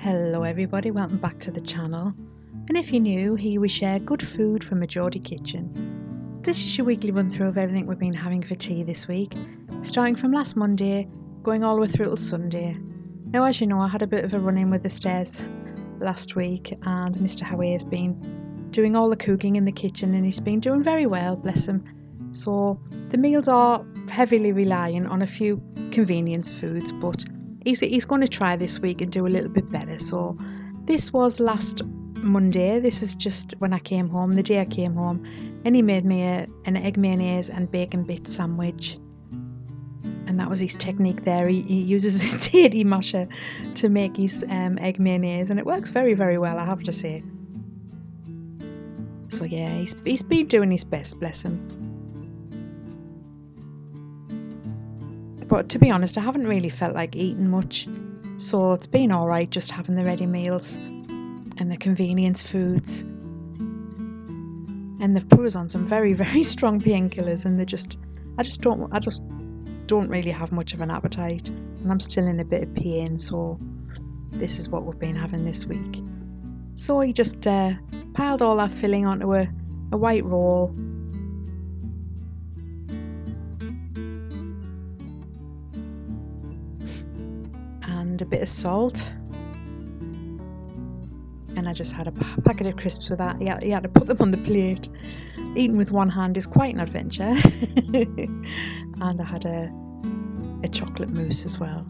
Hello everybody, welcome back to the channel. And if you're new, here we share good food from a Geordie kitchen. This is your weekly run through of everything we've been having for tea this week, starting from last Monday, going all the way through till Sunday. Now as you know, I had a bit of a run in with the stairs last week and Mr. Haway has been doing all the cooking in the kitchen and he's been doing very well, bless him. So the meals are heavily relying on a few convenience foods, but he's, he's going to try this week and do a little bit better. So this was last Monday. This is just when I came home, the day I came home, and he made me a, an egg mayonnaise and bacon bit sandwich. And that was his technique there. He, he uses a tatty masher to make his um, egg mayonnaise, and it works very, very well, I have to say. So yeah, he's, he's been doing his best, bless him. But to be honest, I haven't really felt like eating much. So it's been alright just having the ready meals and the convenience foods. And they've put us on some very, very strong painkillers and they just I just don't I just don't really have much of an appetite. And I'm still in a bit of pain, so this is what we've been having this week. So I just uh, piled all that filling onto a, a white roll and a bit of salt. And I just had a packet of crisps with that. You had, you had to put them on the plate. Eating with one hand is quite an adventure. and I had a, a chocolate mousse as well.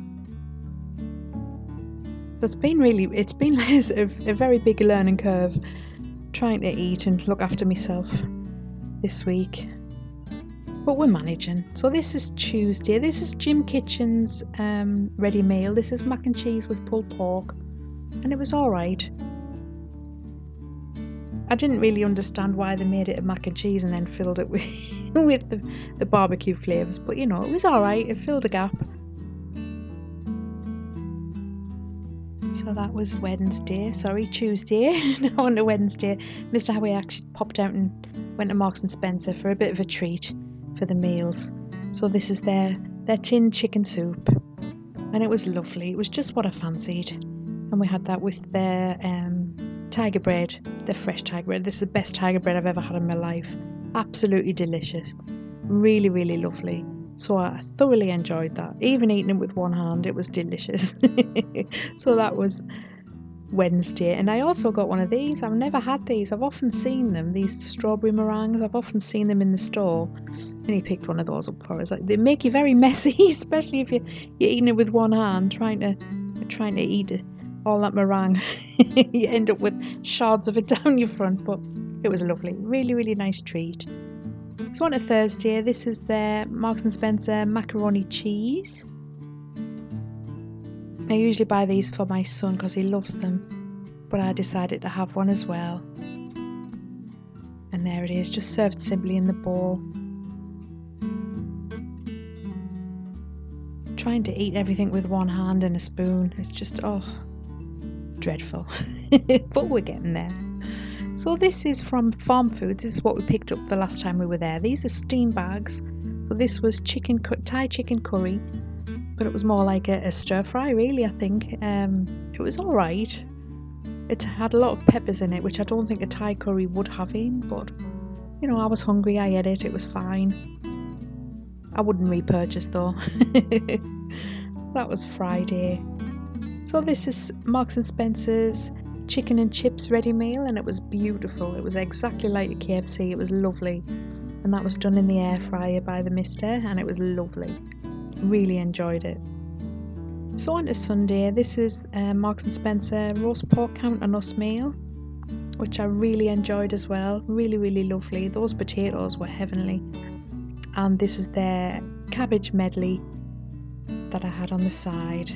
So it's been really, it's been a, a very big learning curve trying to eat and look after myself this week but we're managing. So this is Tuesday. This is Gym Kitchen's um, ready meal. This is mac and cheese with pulled pork, and it was all right. I didn't really understand why they made it a mac and cheese and then filled it with with the, the barbecue flavours, but you know it was all right. It filled a gap. So that was Wednesday, sorry, Tuesday. now on to Wednesday. Mr. Haway actually popped out and went to Marks and Spencer for a bit of a treat for the meals. So this is their their tin chicken soup, and it was lovely. It was just what I fancied, and we had that with their um, tiger bread, their fresh tiger bread. This is the best tiger bread I've ever had in my life. Absolutely delicious, really really lovely. So I thoroughly enjoyed that. Even eating it with one hand, it was delicious. so that was Wednesday. And I also got one of these. I've never had these. I've often seen them, these strawberry meringues. I've often seen them in the store. And he picked one of those up for us. They make you very messy, especially if you're, you're eating it with one hand, trying to trying to eat all that meringue. you end up with shards of it down your front. But it was lovely. Really, really nice treat. So on a Thursday, this is their Marks and Spencer macaroni cheese. I usually buy these for my son because he loves them, but I decided to have one as well. And there it is, just served simply in the bowl. Trying to eat everything with one hand and a spoon, it's just, oh, dreadful. but we're getting there. So this is from Farmfoods. This is what we picked up the last time we were there. These are steam bags. So this was chicken Thai chicken curry but it was more like a, a stir fry, really. I think um, it was all right. It had a lot of peppers in it, which I don't think a Thai curry would have in. But you know, I was hungry. I ate it. It was fine. I wouldn't repurchase though. that was Friday. So this is Marks and Spencer's chicken and chips ready meal, and it was beautiful. It was exactly like a KFC. It was lovely, and that was done in the air fryer by the Mister, and it was lovely. Really enjoyed it. So on to Sunday, this is uh, Marks and Spencer roast pork count on us meal, which I really enjoyed as well. Really, really lovely. Those potatoes were heavenly. And this is their cabbage medley that I had on the side,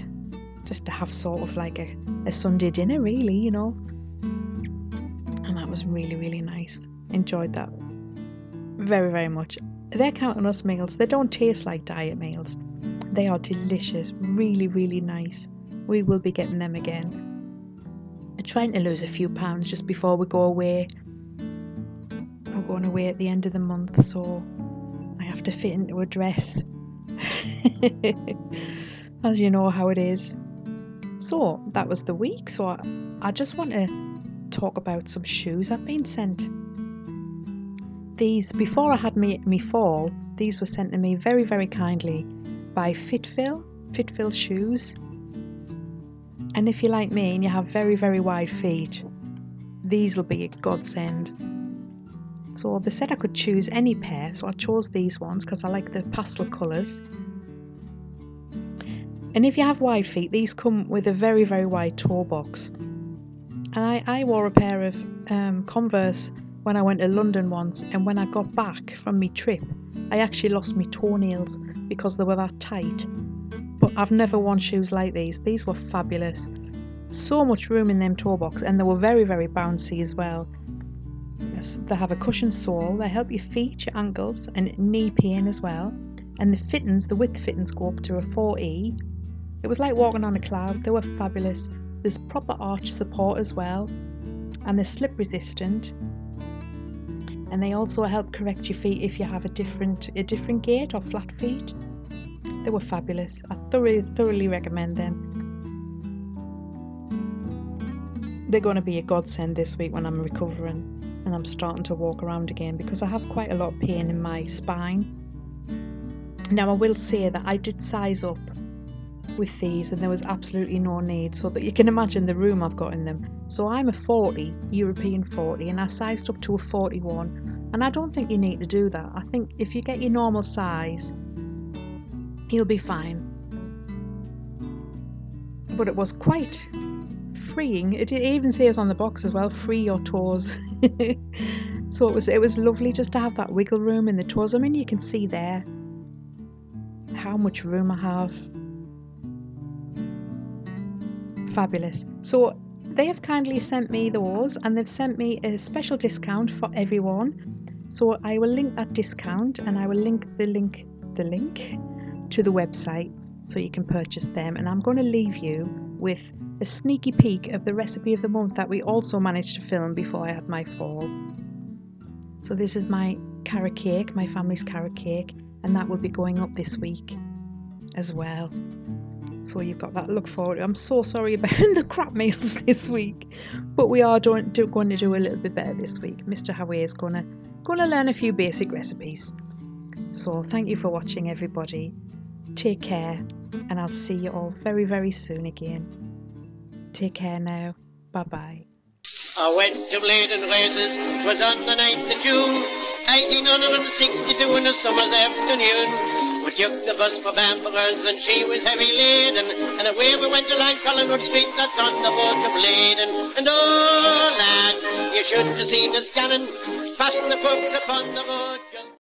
just to have sort of like a, a Sunday dinner, really, you know. And that was really, really nice. Enjoyed that very, very much. They're Count On Us meals. They don't taste like diet meals. They are delicious, really, really nice. We will be getting them again. I'm trying to lose a few pounds just before we go away. We're going away at the end of the month, so I have to fit into a dress As you know how it is. So that was the week. So I, I just want to talk about some shoes I've been sent. These, before I had me, me fall, these were sent to me very, very kindly by Fitville, Fitville Shoes. And if you're like me and you have very, very wide feet, these will be a godsend. So they said I could choose any pair, so I chose these ones because I like the pastel colours. And if you have wide feet, these come with a very, very wide toe box. And I, I wore a pair of um, Converse when I went to London once, and when I got back from my trip, I actually lost my toenails because they were that tight. But I've never worn shoes like these. These were fabulous. So much room in them toe box, and they were very, very bouncy as well. Yes, they have a cushioned sole. They help your feet, your ankles, and knee pain as well. And the fittings, the width fittings go up to a 4E. It was like walking on a cloud. They were fabulous. There's proper arch support as well, and they're slip resistant. And they also help correct your feet if you have a different a different gait or flat feet. They were fabulous. I thoroughly thoroughly recommend them. They're going to be a godsend this week when I'm recovering and I'm starting to walk around again because I have quite a lot of pain in my spine. Now I will say that I did size up with these and there was absolutely no need so that you can imagine the room I've got in them. So I'm a 40, European 40 and I sized up to a 41 and I don't think you need to do that. I think if you get your normal size you'll be fine. But it was quite freeing. It even says on the box as well, free your toes. so it was it was lovely just to have that wiggle room in the toes. I mean you can see there how much room I have Fabulous. So they have kindly sent me those and they've sent me a special discount for everyone. So I will link that discount and I will link the link the link to the website so you can purchase them and I'm going to leave you with a sneaky peek of the recipe of the month that we also managed to film before I had my fall. So this is my carrot cake, my family's carrot cake, and that will be going up this week as well. So you've got that look forward. I'm so sorry about the crap meals this week, but we are doing, do, going to do a little bit better this week. Mr. Haway is going to going to learn a few basic recipes. So thank you for watching, everybody. Take care, and I'll see you all very very soon again. Take care now. Bye bye. I went to Blaydon Races, it was on the 9th of June, 1862 in a summer's afternoon. We took the bus for Balmbra's and she was heavy laden. And away we went along Collingwood Street, that's on the boat of Blaydon. And oh lad, you should have seen us cannon, passing the folks upon the road.